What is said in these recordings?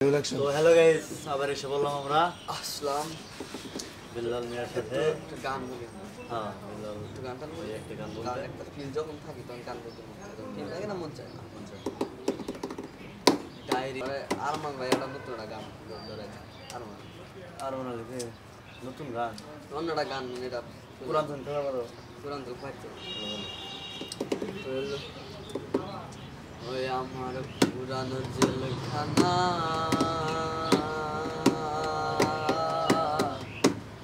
তো hello guys আবার এসে বললাম আমরা। আসলাম। বিল্লাল মিয়ার সাথে। একটু গান বলি। হ্যাঁ বিল্লাল একটু গান টান বলি একটা গান বলতে। একটা ফিল যখন থাকি তখন গান বলতে মন চায়। ফিল লাগে না মন চায় না। ডায়েরি। আরমান ভাই একটা নতুন একটা গান ধরেছে আরমান। আর মনে হচ্ছে নতুন গান? অন্য একটা গান এটা পুরান ধান খেলা করো। পুরান তো ওই আমার পুরানো জেলখানা।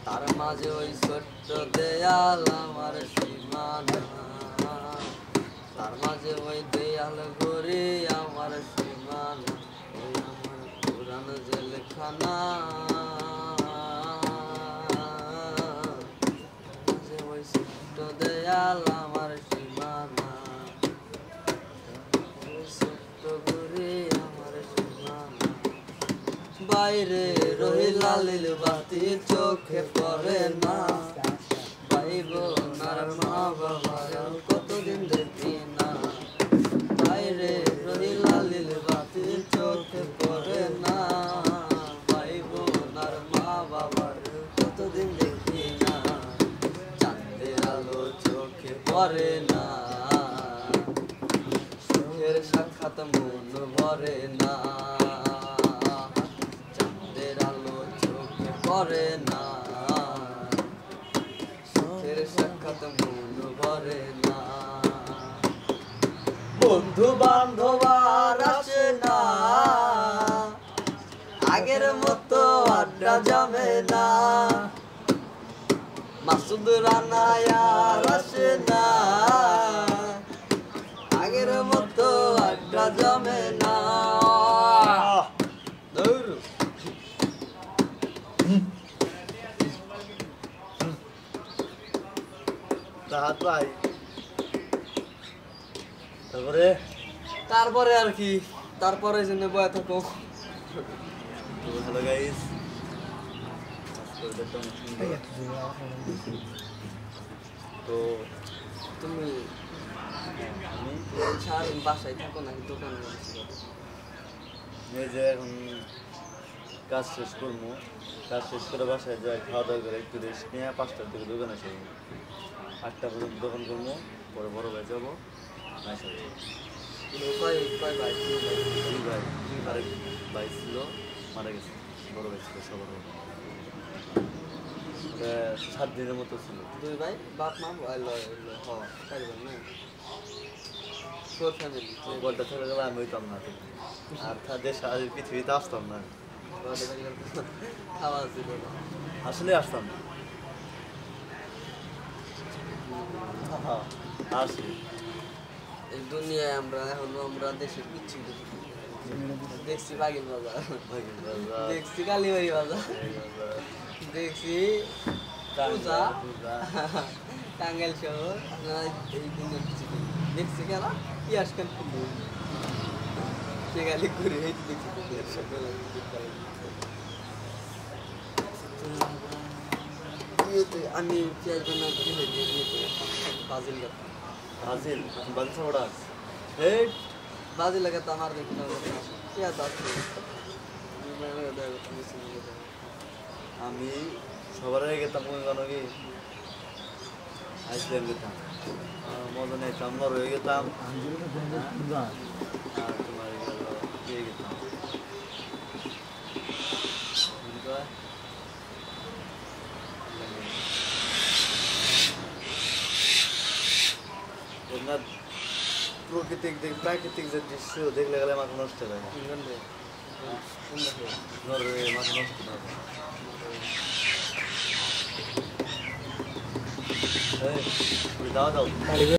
তার মাঝে ওই ছোট্ট দেয়াল আমার সীমানা। তার মাঝে ওই দেয়াল ঘুরে আমার সীমানা। ওই আমার পুরানো জেলখানা। মাঝে ওই ছোট্ট দেয়াল বাইরে রহিলা লিল বাতি চোখে পড়ে না। ভাই বোনার মা বাবার কতদিন দেখি না। বাইরে রহিলা লিল বাতি চোখে পড়ে না। ভাই বোনার মা বাবার কতদিন দেখি না। চাঁদের আলো চোখে পড়ে না। সুখের সাক্ষাৎ মন ভরে না। পড়ে না। সুখের ভরে না। বন্ধু বান্ধব আর আসে না। আগের মতো আড্ডা জমে না। মাসুদ রানা আর আসে না। আগের মতো আড্ডা জমে না। হাত পাই তারপরে? তারপরে আর কি তারপরে জন্য বয়ে থাকো। হ্যালো গাইস তো তুমি আমি সারাদিন বাসায় থাকো নাকি দোকানে এই যে এখন কাজ শেষ করব। কাজ শেষ করে বাসায় যাই খাওয়া দাওয়া করে একটু রেস্ট নিয়ে পাঁচটার দিকে দোকানে এসে আটটা পর্যন্ত দোকান করব পরে বড় ভাই যাব। দুই ভাই আরেক ভাই ছিল মারা গেছে। বড় ভাই ছিল সবার সাত দিনের মতো ছিল। দুই ভাই বাপ মা হ চারি ভাই না? ফোর ফ্যামিলি বলটা চলে গেলে আমি হইতাম না। আর তা দেশ আর পৃথিবীতে আসতাম না। আসলে আসতাম না। আসি। এই দুনিয়ায় আমরা এখন আমরা দেশের কিচ্ছু। দেখছি বাগিন বাজার। দেখছি কালীবাড়ি বাজার। দেখছি পূজা। টাঙ্গাইল শহর। আপনারা এই দুনিয়ার কিছু দেখছি কেন পিয়াস খান সেখানে ঘুরে দেখছি খান বিয়েতে আমি পিয়াজ বানা কিনে দিয়ে বিয়েতে বাজিল করতাম হাজির বালসা ওড়া এই বাজি লাগাতে আমার দেখি না পেঁয়াজ আছে আমি সবার আগে গেতাম কোন গান কি আইসল্যান্ড গেতাম। আর মজা নিতাম নরওয়ে গেতাম। আর তোমার গেল গেতাম? আপনার প্রাকৃতিক দিক প্রাকৃতিক যে দৃশ্য দেখলে গেলে মাথা নষ্ট হয়ে যায় নরওয়ে মাথা নষ্ট না হয়। এই, ওই দাও দাও